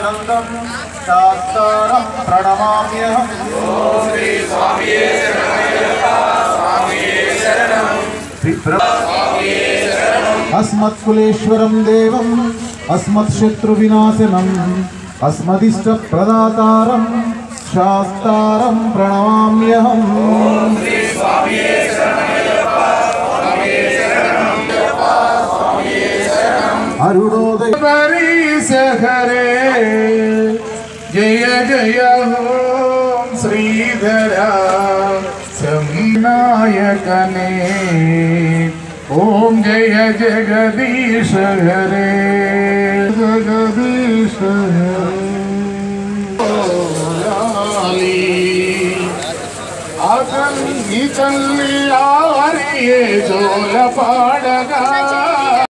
हृदयानन्दं शास्त्रं प्रणमाम्यहम्। अस्मत्कुलेश्वरं देवम् अस्मत्शत्रुविनाशनम् अस्मदिष्टप्रदातारं शास्तारं प्रणमाम्यहम्। अरुणोदय परीस हरे जय जय हो श्रीधरा संनायकने ओम जय जगदीश हरे जगदीश हरे అతన్ని తల్లి ఆరియే జోల పాడగా